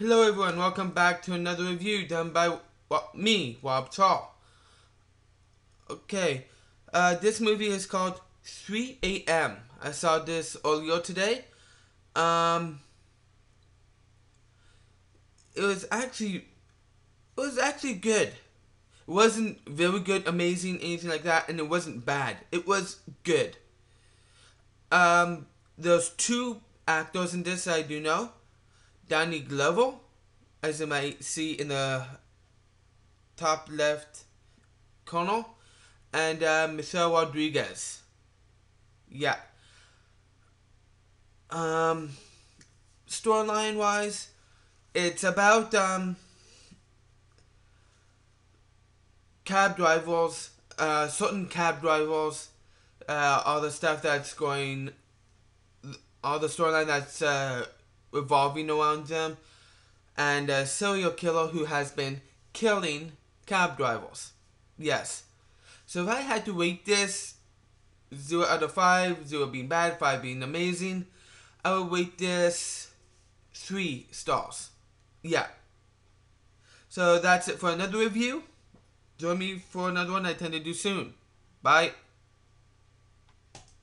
Hello everyone, welcome back to another review done by well, me, Rob Char. Okay, uh, this movie is called 3 a.m. I saw this earlier today. Um, it was actually, it was actually good. It wasn't very good, amazing, anything like that, and it wasn't bad. It was good. Um, there's two actors in this I do know. Danny Glover, as you might see in the top left corner, and uh, Michelle Rodriguez. Yeah. Um, storyline wise, it's about um, cab drivers, uh, certain cab drivers, uh, all the stuff that's going, all the storyline that's uh, revolving around them, and a serial killer who has been killing cab drivers. Yes. So if I had to rate this, 0 out of 5, 0 being bad, 5 being amazing, I would rate this 3 stars. Yeah. So that's it for another review. Join me for another one I tend to do soon. Bye.